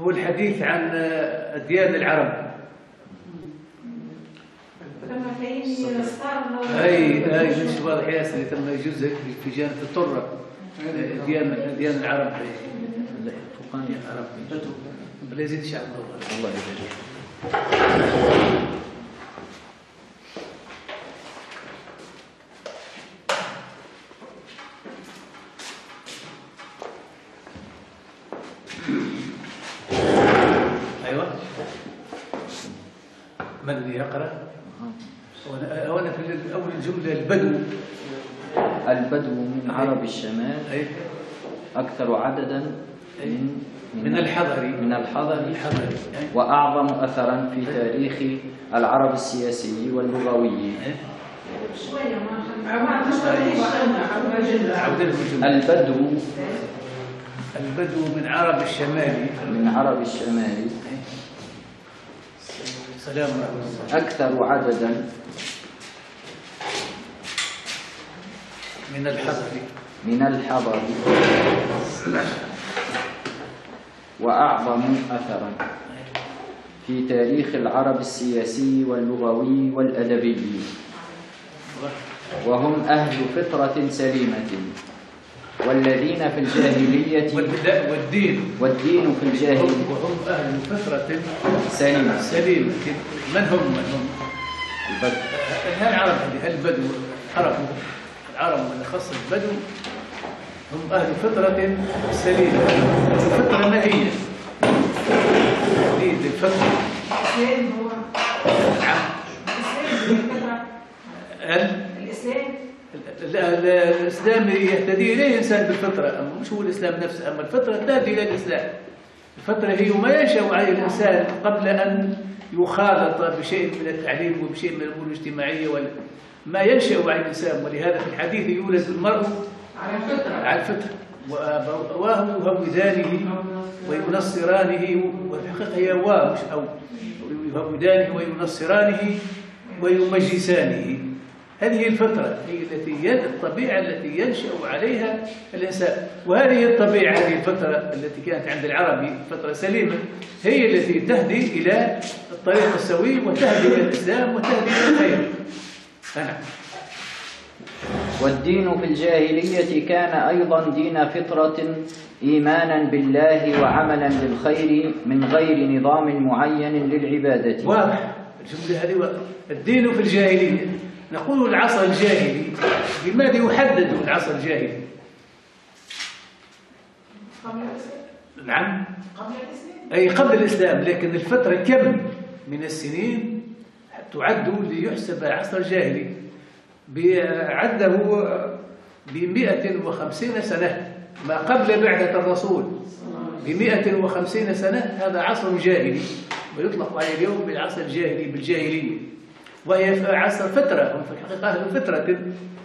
هو الحديث عن أديان العرب. أي أي مش واضح ياسر تم يجوز في جانب الطرة. أديان أديان العرب فقهاء العرب. بلا يزيد إن شاء الله. الله يبارك أيوة من اللي يقرأ؟ وأنا وأنا في أول الجملة البدو البدو من عرب الشمال أكثر عددا من من الحضر من الحضر الحضر أي. وأعظم أثرا في تاريخ العرب السياسي واللغوي. البدو البدو من عرب الشمال. من عرب الشمال. سلام أكثر عددا من الحضر. من الحضر. وأعظم أثرا في تاريخ العرب السياسي واللغوي والأدبي. وهم أهل فطرة سليمة. والذين في الجاهلية والدين. والدين في الجاهلية. هم وهم أهل فترة سليمة. سليمة. من هم؟ من هم؟ البدو. العرب هذه؟ البدو؟ العرب العرب من خص البدو هم أهل فطرة سليمة. ما هي؟ دين الفطرة. الإسلام هو نعم. الإسلام الإسلام. ال- ال- الإسلام يهتدي إليه الإنسان بالفطرة. أما مش هو الإسلام نفسه. أما الفطرة تهدي إلى الإسلام. الفطرة هي ما ينشأ عليه الإنسان قبل أن يخالط بشيء من التعليم وبشيء من الأمور الاجتماعية ولا ما ينشأ على الإنسان. ولهذا في الحديث يولد المرء على الفطرة. على الفطر وأبواه يهودانه وينصرانه. والحقيقة هي واو مش أو. يهودانه وينصرانه ويمجسانه. هذه هي الفطرة هي التي ين- الطبيعة التي ينشأ عليها الإنسان. وهذه الطبيعة هذه الفترة التي كانت عند العربي فترة سليمة هي التي تهدي إلى الطريق السوي وتهدي إلى الإسلام وتهدي إلى الخير. نعم والدين في الجاهلية كان أيضا دين فطرة إيمانا بالله وعملا للخير من غير نظام معين للعبادة. واضح. الجملة هذه. الدين في الجاهلية نقول العصر الجاهلي. بماذا يحدد العصر الجاهلي؟ قبل الإسلام؟ نعم. قبل الإسلام؟ أي قبل الإسلام لكن الفترة كم من السنين تعد ليحسب عصر جاهلي عده ب 150 سنة ما قبل بعثة الرسول. ب 150 سنة هذا عصر جاهلي ويطلق عليه اليوم بالعصر الجاهلي بالجاهلية. وهي عصر فترة هم في الحقيقة أهل فترة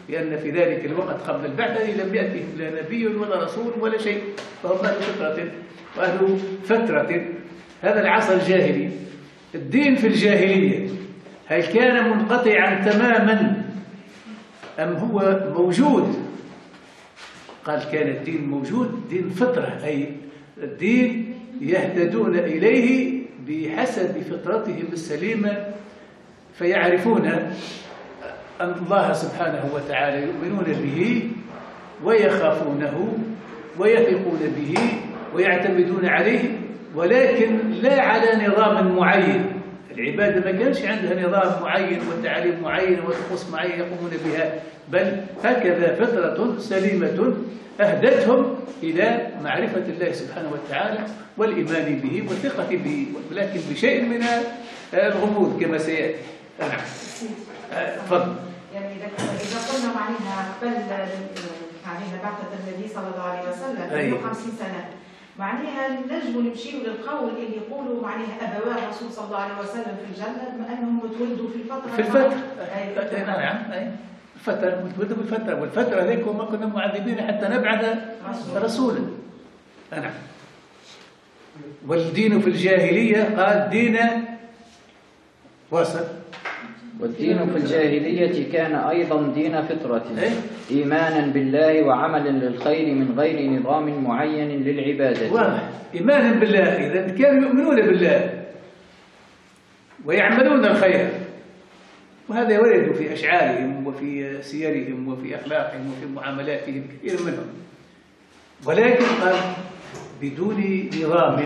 لأن في ذلك الوقت قبل البعثة لم يأتهم لا نبي ولا رسول ولا شيء فهم أهل فترة وأهل فترة. هذا العصر الجاهلي. الدين في الجاهلية هل كان منقطعا تماما أم هو موجود؟ قال كان الدين موجود دين فطرة أي الدين يهتدون إليه بحسب فطرتهم السليمة فيعرفون أن الله سبحانه وتعالى يؤمنون به ويخافونه ويثقون به ويعتمدون عليه ولكن لا على نظام معين. العبادة ما كانش عندها نظام معين وتعاليم معينة وطقوس معينة يقومون بها بل هكذا فطرة سليمة أهدتهم إلى معرفة الله سبحانه وتعالى والإيمان به والثقة به ولكن بشيء من الغموض كما سيأتي. تفضل يعني إذا إذا قلنا معناها قبل معناها بعثة النبي صلى الله عليه وسلم أي. 150 سنة معناها نجموا نمشيوا للقول اللي يقولوا معناها أبواب الرسول صلى الله عليه وسلم في الجنة بما أنهم تولدوا في الفترة في الفترة أي. أي، نعم أي. الفترة متولدة بالفترة والفترة هذيك وما كنا معذبين حتى نبعث رسول. رسولا نعم والدين في الجاهلية قال دين وسط والدين في الجاهلية كان أيضا دين فطرة. إيه؟ إيمانا بالله وعملا للخير من غير نظام معين للعبادة. واضح. إيمانا بالله. إذا كانوا يؤمنون بالله ويعملون الخير. وهذا يورد في أشعارهم وفي سيرهم وفي أخلاقهم وفي معاملاتهم كثير منهم. ولكن قال بدون نظام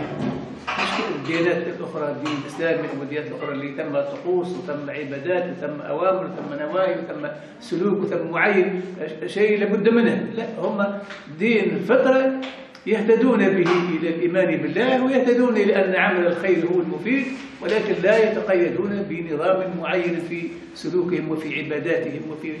مش الديانات الأخرى الدين الإسلامي والديانات الأخرى اللي تم طقوس وتم عبادات وتم أوامر وتم نواهي وتم سلوك وتم معين شيء لابد منه. لا هم دين الفطرة يهتدون به إلى الإيمان بالله ويهتدون إلى أن عمل الخير هو المفيد. ولكن لا يتقيدون بنظام معين في سلوكهم وفي عباداتهم وفي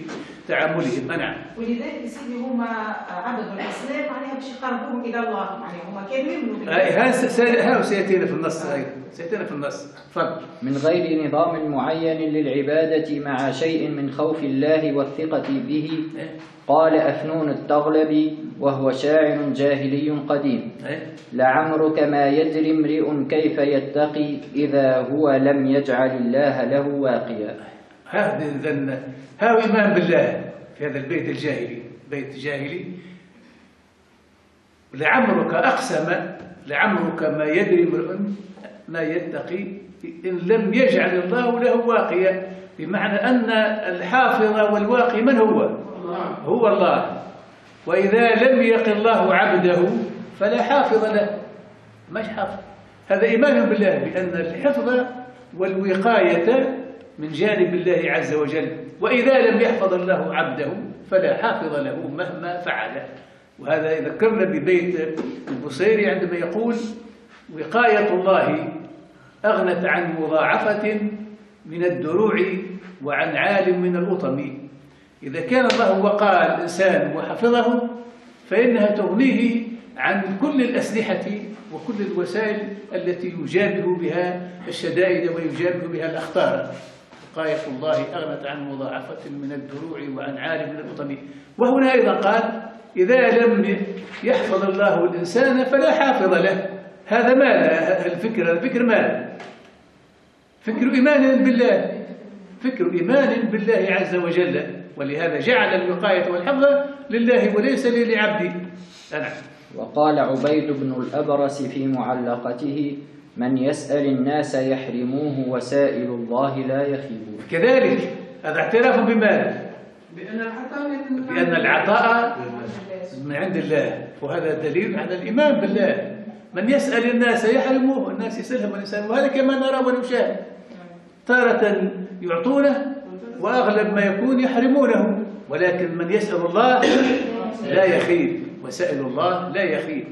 تعاملهم. نعم ولذلك سيدي هما عبدوا الأسلام معناها باش يقربوهم إلى الله معناها هما كانوا يؤمنوا بالله هاي ها س- س- ها سيأتينا في النص هاي سيأتينا في النص. تفضل. من غير نظام معين للعبادة مع شيء من خوف الله والثقة به. إيه؟ قال أفنون التغلبي وهو شاعر جاهلي قديم إيه؟ لعمرك ما يدري امرئ كيف يتقي إذا هو لم يجعل الله له واقيا هذا إذن هاو إيمان بالله في هذا البيت الجاهلي بيت جاهلي لعمرك أقسم لعمرك ما يدري امرؤ ما يتقي إن لم يجعل الله له واقيا بمعنى أن الحافظ والواقي من هو؟ هو الله. وإذا لم يق الله عبده فلا حافظ له. مش حافظ؟ هذا إيمان بالله بأن الحفظ والوقاية من جانب الله عز وجل. وإذا لم يحفظ الله عبده فلا حافظ له مهما فعل وهذا يذكرنا ببيت البصيري عندما يقول وقاية الله أغنت عن مضاعفة من الدروع وعن عالم من الأطم. إذا كان الله وقى الإنسان وحفظه فإنها تغنيه عن كل الأسلحة وكل الوسائل التي يجابه بها الشدائد ويجابه بها الأخطار. وقاية الله أغنت عن مضاعفة من الدروع وعن عالم من الأطم. وهنا أيضا قال إذا لم يحفظ الله الإنسان فلا حافظ له. هذا ماذا الفكر الفكر ماذا فكر إيمان بالله. فكر إيمان بالله عز وجل. ولهذا جعل الوقاية والحفظ لله وليس لعبده أنا. وقال عبيد بن الأبرس في معلقته من يسأل الناس يحرموه وسائل الله لا يخيبون. كذلك. هذا اعتراف بماذا؟ بأن العطاء من بأن العطاء من عند الله. وهذا دليل على الإيمان بالله. من يسأل الناس يحرموه. الناس يسألهم الإنسان وهذا كما نرى ونشاهد. تارة يعطونه وأغلب ما يكون يحرمونه ولكن من يسأل الله لا يخيب وسائل الله لا يخيب.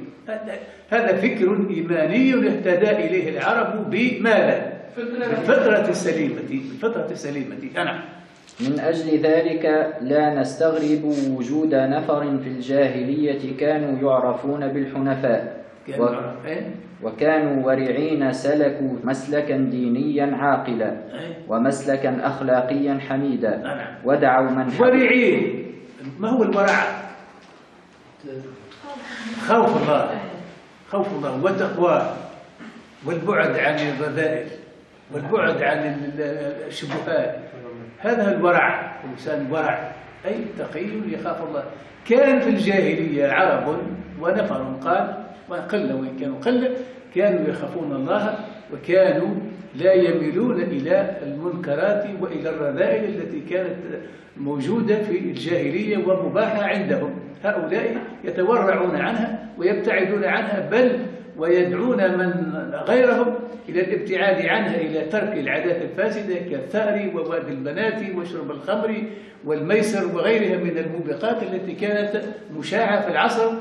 هذا- فكر إيماني اهتدى إليه العرب بماذا؟ بالفطرة السليمة بالفطرة السليمة. أنا من أجل ذلك لا نستغرب وجود نفر في الجاهلية كانوا يعرفون بالحنفاء. و- إيه؟ وكانوا ورعين سلكوا مسلكا دينيا عاقلا إيه؟ ومسلكا أخلاقيا حميدا. ودعوا من ورعين. ما هو الورع؟ خوف الله. خوف الله. وتقواه والبعد عن الرذائل والبعد عن ال- الشبهات. هذا الورع. الإنسان ورع أي تقي يخاف الله. كان في الجاهلية عرب ونفر قال وقل وإن كانوا قل كانوا يخافون الله وكانوا لا يميلون إلى المنكرات وإلى الرذائل التي كانت موجودة في الجاهلية ومباحة عندهم. هؤلاء يتورعون عنها ويبتعدون عنها بل ويدعون من غيرهم إلى الابتعاد عنها إلى ترك العادات الفاسدة كالثأر وواد البنات وشرب الخمر والميسر وغيرها من الموبقات التي كانت مشاعة في العصر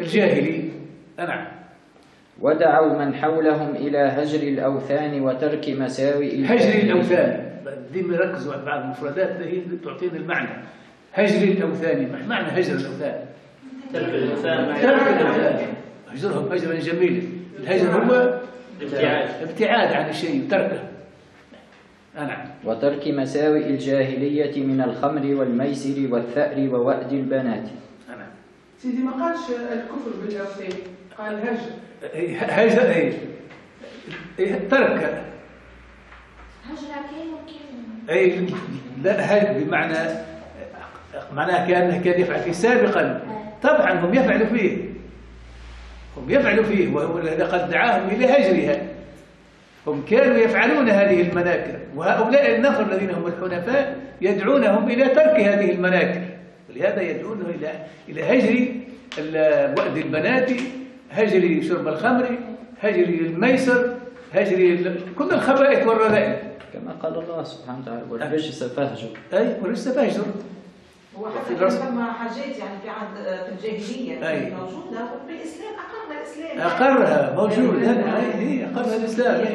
الجاهلي. نعم ودعوا من حولهم إلى هجر الأوثان وترك مساوئ هجر. الأوثان. دي ركزوا على بعض المفردات هي اللي تعطينا المعنى. هجر الأوثان. ما معنى هجر الأوثان. ترك الإنسان ترك الأوثان. هجرهم هجرا جميلا. الهجر هو ابتعاد. ابتعاد عن الشيء وتركه نعم وترك مساوئ الجاهلية من الخمر والميسر والثأر ووأد البنات. نعم سيدي ما قالش الكفر بالأوثان؟ قال هجر هجر إيه، ترك. هجرة كان أي لا هل بمعنى معناها كأنه كان يفعل فيه. سابقا طبعا هم يفعلوا فيه. هم يفعلوا فيه ولقد دعاهم إلى هجرها. هم كانوا يفعلون هذه المناكر وهؤلاء النفر الذين هم الحنفاء يدعونهم إلى ترك هذه المناكر ولهذا يدعونهم إلى إلى هجر وأد البنات هجر شرب الخمر هجر الميسر هجر ال- كل الخبائث والرذائل. كما قال الله سبحانه وتعالى والرجس فاهجر أي ولسه فهجر هو في حتى الرسم. كان ثم حاجات يعني في عهد في الجاهلية أي. كانت موجودة وبالاسلام اقرنا الإسلام. أقرها موجود. هذا هي أقرها الإسلام.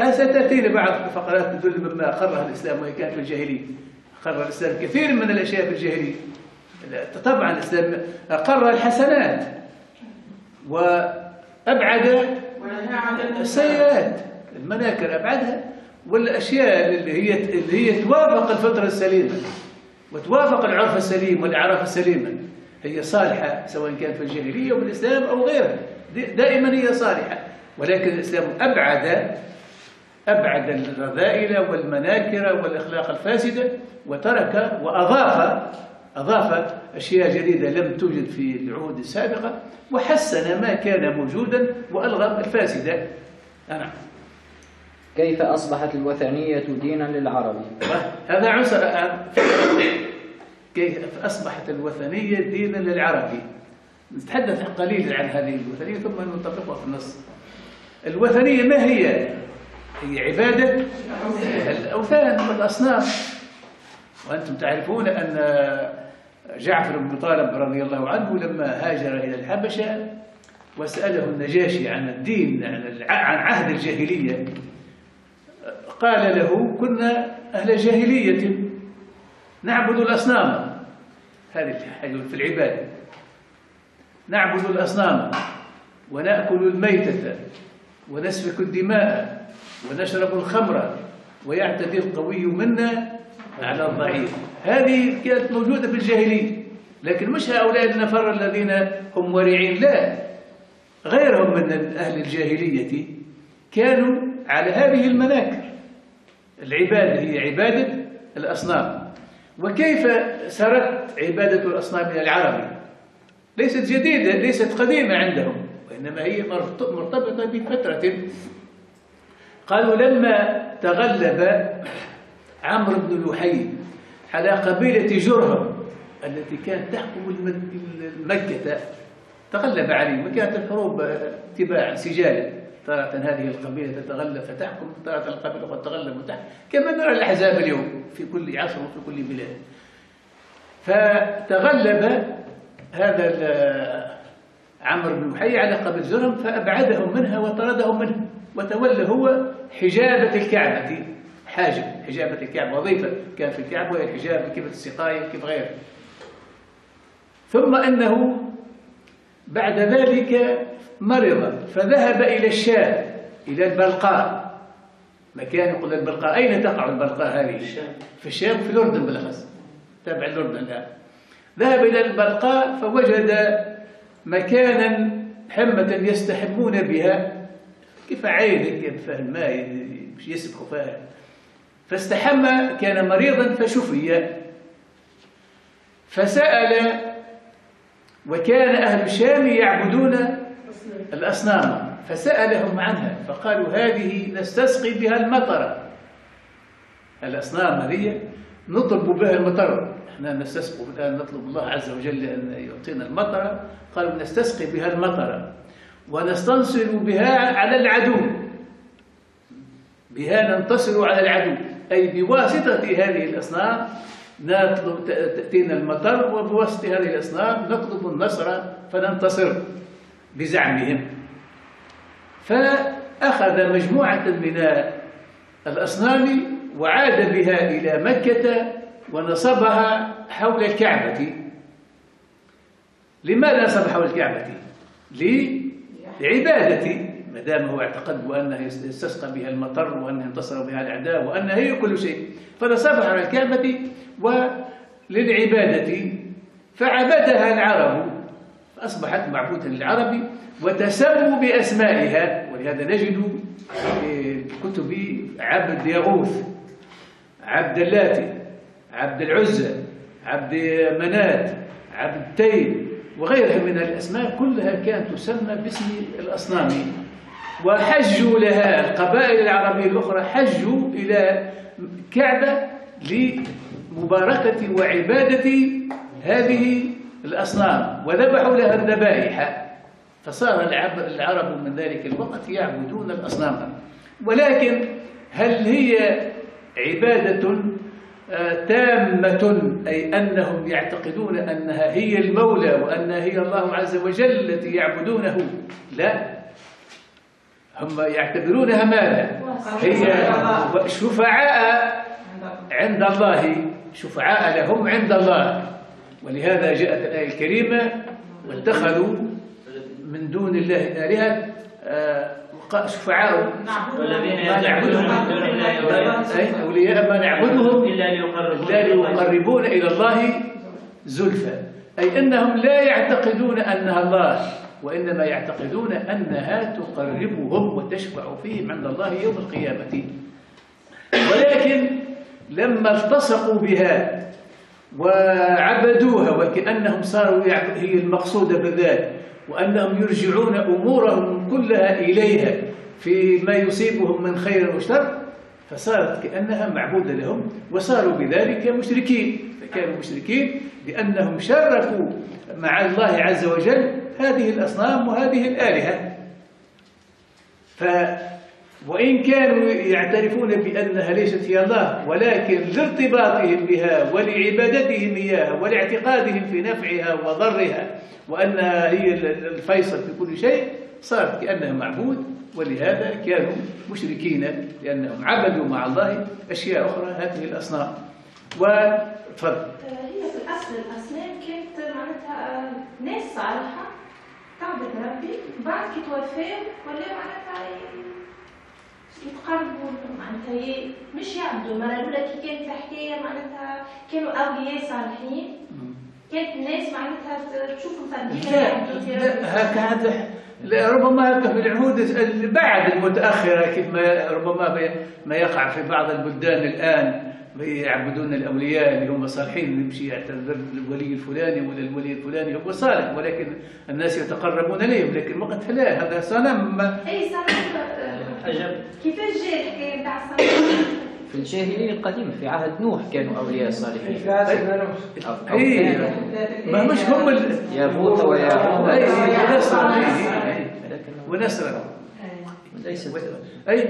هذا ستأتينا بعض فقرات تدل مما أقرها الإسلام وهي كانت في الجاهلية. أقر الإسلام كثير من الأشياء في الجاهلية. طبعا الإسلام أقر الحسنات. وأبعد السيئات المناكر أبعدها والأشياء اللي هي اللي هي توافق الفطرة السليمة وتوافق العرف السليم والأعراف السليمة. هي صالحة سواء كانت في الجاهلية أو بالإسلام أو غيرها. دي- دائما هي صالحة. ولكن الإسلام أبعد أبعد الرذائل والمناكر والأخلاق الفاسدة وترك وأضاف أضاف أشياء جديدة لم توجد في العهود السابقة وحسن ما كان موجودا وألغى الفاسدة. نعم كيف أصبحت الوثنية دينا للعرب هذا عسر كيف أصبحت الوثنية دينا للعربي؟ نتحدث قليلا عن هذه الوثنية ثم نطبقها في النص. الوثنية ما هي؟ هي عبادة الأوثان والأصنام. وأنتم تعرفون أن جعفر بن طالب رضي الله عنه لما هاجر إلى الحبشة وسأله النجاشي عن الدين عن عهد الجاهلية قال له كنا أهل جاهلية نعبد الأصنام. هذه في العبادة. نعبد الأصنام ونأكل الميتة ونسفك الدماء ونشرب الخمر ويعتدي القوي منا على الضعيف. هذه كانت موجودة في الجاهلية لكن مش هؤلاء النفر الذين هم ورعين لا. غيرهم من أهل الجاهلية كانوا على هذه المناكر. العبادة هي عبادة الأصنام. وكيف سرت عبادة الأصنام إلى العرب؟ ليست جديدة ليست قديمة عندهم وإنما هي مرت- مرتبطة بفترة. قالوا لما تغلب عمرو بن لحي على قبيلة جرهم التي كانت تحكم مكة تغلب عليهم. وكانت الحروب تباعا سجالا تارة هذه القبيلة تتغلب فتحكم تارة القبيلة قد تغلب وتحكم. كما نرى الأحزاب اليوم في كل عصر وفي كل بلاد. فتغلب هذا عمرو بن لحي على قبيلة جرهم فأبعدهم منها وطردهم منها وتولى هو حجابة الكعبة. حاجب حجابة الكعبة وظيفة كان في الكعبة وهي الحجاب كيف السقاية كيف غيره. ثم أنه بعد ذلك مرض فذهب إلى الشام إلى البلقاء. مكان يقول البلقاء. أين تقع البلقاء هذه؟ في الشام. في الأردن بالأخص. تابع الأردن الآن. ذهب إلى البلقاء فوجد مكانا حمة يستحمون بها. كيف عين هيك فيها الماء يسبح فيها فاستحمى كان مريضا فشفي. فسأل وكان أهل الشام يعبدون الأصنام. فسألهم عنها فقالوا هذه نستسقي بها المطر. الأصنام هذه نطلب بها المطر. إحنا نستسقي الآن نطلب الله عز وجل أن يعطينا المطر. قالوا نستسقي بها المطر. ونستنصر بها على العدو. بها ننتصر على العدو. أي بواسطة هذه الأصنام نطلب تأتينا المطر وبواسطة هذه الأصنام نطلب النصر فننتصر بزعمهم. فأخذ مجموعة من الأصنام وعاد بها إلى مكة ونصبها حول الكعبة. لماذا نصب حول الكعبة؟ لعبادة. ما دام هو اعتقد بأنه يستسقى بها المطر وأنه ينتصر بها الأعداء وأنها هي كل شيء فنصبها على الكعبة وللعبادة فعبدها العرب فأصبحت معبودة للعرب وتسموا بأسمائها ولهذا نجد في كتب عبد يغوث عبد اللاتي عبد العزى عبد منات عبد التيل وغيرها من الأسماء كلها كانت تسمى باسم الأصنام. وحجوا لها القبائل العربية الأخرى حجوا إلى كعبة لمباركة وعبادة هذه الأصنام. وذبحوا لها الذبائح. فصار العرب من ذلك الوقت يعبدون الأصنام. ولكن هل هي عبادة آه، تامة؟ أي أنهم يعتقدون أنها هي المولى وأنها هي الله عز وجل التي يعبدونه. لا. هم يعتبرونها ماذا؟ هي شفعاء عند الله شفعاء لهم عند الله. ولهذا جاءت الآية الكريمة واتخذوا من دون الله آلهة آه، شفعاء. والذين نعبدهم. من دون الله أولياء. أولياء ما نعبدهم. إلا ليقربون لا ليقربون إلى الله زلفى. أي أنهم لا يعتقدون أنها الله. وإنما يعتقدون أنها تقربهم وتشفع فيهم عند الله يوم القيامة. ولكن لما التصقوا بها وعبدوها وكأنهم صاروا هي المقصودة بالذات وأنهم يرجعون أمورهم كلها إليها فيما يصيبهم من خير وشر فصارت كأنها معبودة لهم وصاروا بذلك مشركين. فكانوا مشركين لأنهم شركوا مع الله عز وجل هذه الأصنام وهذه الآلهة. ف وإن كانوا يعترفون بأنها ليست هي الله ولكن لارتباطهم بها ولعبادتهم إياها ولاعتقادهم في نفعها وضرها وأنها هي الفيصل في كل شيء صارت كأنها معبود. ولهذا كانوا مشركين لأنهم عبدوا مع الله أشياء أخرى. هذه الأصنام. وتفضل هي في الأصل الأصنام كانت معناتها ناس صالحة تعبد ربي بعد كي توفاو ولا معناتها يتقربوا معناتها مش يعبدوا. مرة الأولى كي كانت الحكاية معناتها كانوا أولياء صالحين. كانت الناس معناتها تشوفهم فردين لا ربما في العهود اللي بعد المتأخرة كيف ما ربما ما يقع في بعض البلدان الآن يعبدون الأولياء اللي هم صالحين يمشي يعتذر الولي الفلاني ولا الولي الفلاني هو صالح ولكن الناس يتقربون إليهم لكن وقت لا هذا صنم. ما- أي صنم. كيفاش جاء الحكاية نتاع الصنم؟ في الجاهلية القديمة في عهد نوح كانوا أولياء صالحين. في عهد نوح. إيه كانوا ما مش هم ويعوق أي ونسرا ليست. أي؟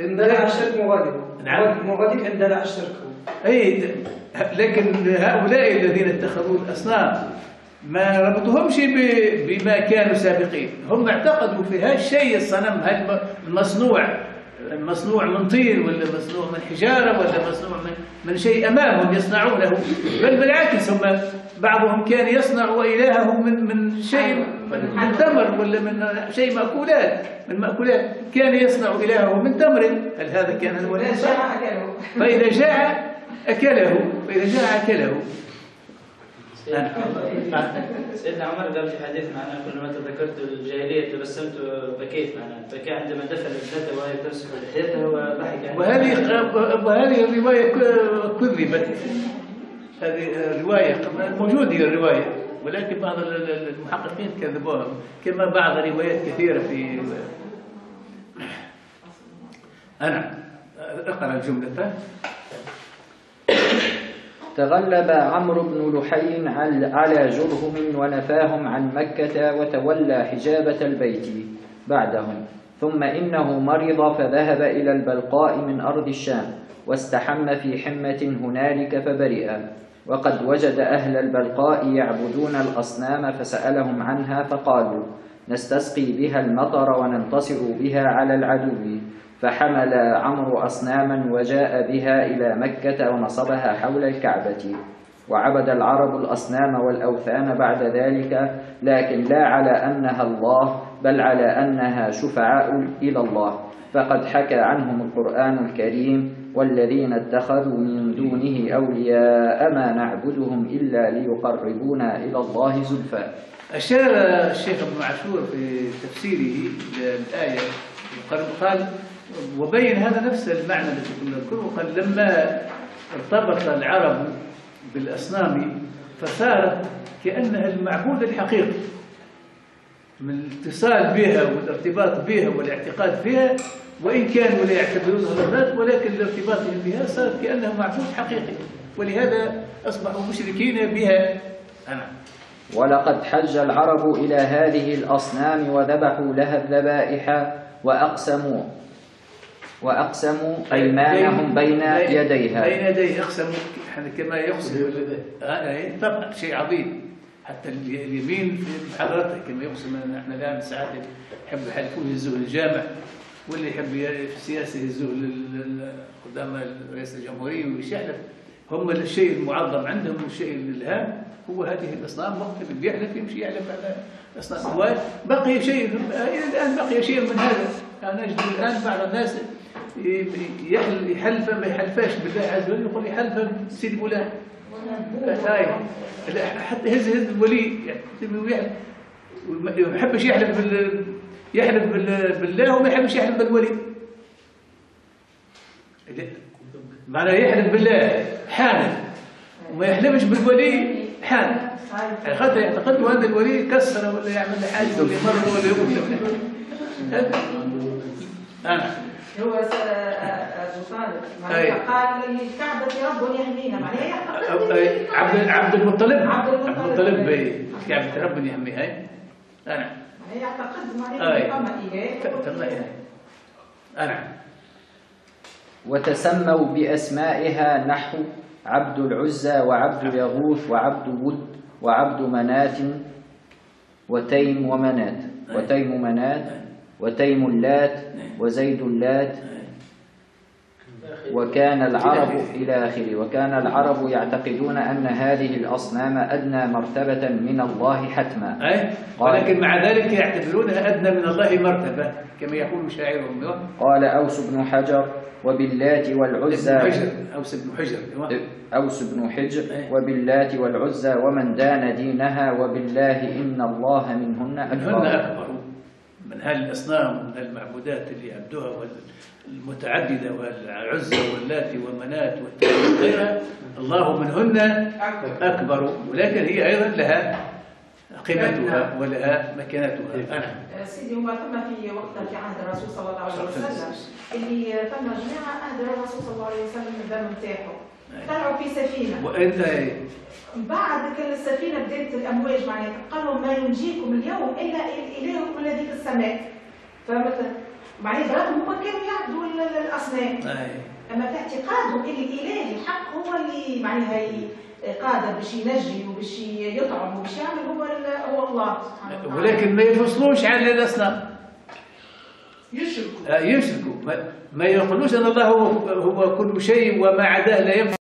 عندنا الشرك مغادر. نعم. مغادر عندنا الشرك أي؟ لكن هؤلاء الذين اتخذوا الأصنام ما ربطهمش ب- بما كانوا سابقين. هم اعتقدوا في هذا الشيء الصنم المصنوع. المصنوع من طين ولا مصنوع من حجارة ولا مصنوع من, من شيء أمامهم يصنعونه. بل بالعكس هم بعضهم كان يصنع إلهه من من شيء من تمر ولا من شيء مأكولات. من مأكولات. كان يصنع إلهه من تمر. هل هذا كان أكله. فإذا جاع أكله. فإذا جاع أكله. سيدنا عمر قال في حديث معنا كلما تذكرت الجاهلية تبسمت وبكيت معنا. بكى عندما دفن ابنته وهي تمسك لحيتها وضحك وهذه وهذه الرواية كذبت. هذه الرواية موجودة الرواية ولكن بعض ال- ال- المحققين كذبوها كما بعض روايات كثيرة في أنا أقرأ الجملة. تغلب عمرو بن لحي عل- على جرهم ونفاهم عن مكة وتولى حجابة البيت بعدهم. ثم إنه مرض فذهب إلى البلقاء من أرض الشام واستحم في حمة هنالك فبرئ. وقد وجد أهل البلقاء يعبدون الأصنام فسألهم عنها فقالوا نستسقي بها المطر وننتصر بها على العدو. فحمل عمرو أصناما وجاء بها إلى مكة ونصبها حول الكعبة وعبد العرب الأصنام والأوثان بعد ذلك لكن لا على أنها الله بل على أنها شفعاء إلى الله. فقد حكى عنهم القرآن الكريم والذين اتخذوا من دونه أولياء ما نعبدهم إلا ليقربونا إلى الله زلفى. أشار الشيخ ابن عاشور في تفسيره للآية قال وبين هذا نفس المعنى الذي كنا نذكره. قال لما ارتبط العرب بالأصنام فصارت كأنها المعبود الحقيقي من الاتصال بها والارتباط بها والاعتقاد فيها وإن كانوا لا يعتبرونها لغات ولكن لارتباطهم بها صار كأنه معبود حقيقي. ولهذا أصبحوا مشركين بها. أنا. ولقد حج العرب إلى هذه الأصنام وذبحوا لها الذبائح وأقسموا. وأقسموا أيمانهم بين يديها. بين يديه يقسم يعني كما يقسم. إيه، طبعا شيء عظيم. حتى ال- اليمين في محاضرته كما يقسم إحنا الآن ساعات يحب يحلفون يهزوه للجامع واللي يحب في السياسة يهزوه قدام رئيس الجمهورية ويش يحلف هم الشيء المعظم عندهم والشيء الهام هو هذه الأصنام. وقت اللي بيحلف يمشي يحلف على الاصنام وبقي شيء إلى الآن بقي شيء من هذا. أنا أجد الآن بعض الناس يحل- يحلف ما يحلفاش بالله عز وجل يقول يحلف سيدي فلان. لا، حتى هز هز الولي يعني وما يحبش يحلف بال يحلف بال- بالله وما يحبش يحلف بالولي. معناه يحلف بالله حانف وما يحلفش بالولي حانف يعني خاطر يعتقدوا أن الولي كسر ولا يعمل حاجة ولا يمرض ولا أنا هو أبو طالب. معناها قال الكعبة رب يحمينا معناها يعتقد عبد عبد المطلب. عبد المطلب. عبد المطلب إيه. كعبة ربنا يهمي. هاي. أنا. معناها يعتقد أي. معناها تم إيه. أنا. وتسموا بأسمائها نحو عبد العزى وعبد اليغوث وعبد ود وعبد منات وتيم ومنات. وتيم منات وتيم اللات وزيد اللات. وكان العرب إلى آخره. وكان العرب يعتقدون أن هذه الأصنام أدنى مرتبة من الله حتما. أي ولكن مع ذلك يعتبرونها أدنى من الله مرتبة كما يقول شاعرهم قال أوس بن حجر وباللات والعزى. حجر أوس بن حجر أوس بن حجر وباللات والعزى. ومن دان دينها وبالله إن الله منهن منهن أكبر. أكبر. من هالأصنام ومن هالمعبودات اللي يعبدوها المتعددة والعزة واللات ومنات وغيرها الله منهن أكبر. ولكن هي أيضا لها قيمتها ولها مكانتها. أنا. سيدي هو ثم في وقت في عهد الرسول صلى الله عليه وسلم اللي ثم جماعة اهدر الرسول صلى الله عليه وسلم الدم نتاعو طلعوا في سفينة. وإلا بعد كان السفينة بدأت الأمواج معناتها قال لهم ما ينجيكم اليوم إلا الهكم الذي في السماء فمثلا معناتها برغم هم كانوا يعبدوا ال- ال- الأصنام. أما في اعتقادهم ان الإله الحق هو اللي معناها قادر باش ينجي وباش يطعم وباش يعمل هو هو الله سبحانه وتعالى. ولكن ما يفصلوش عن الأصنام. يشركوا. آه، يشركوا. ما, يقولوش أن الله هو كل شيء وما عداه لا ينفع.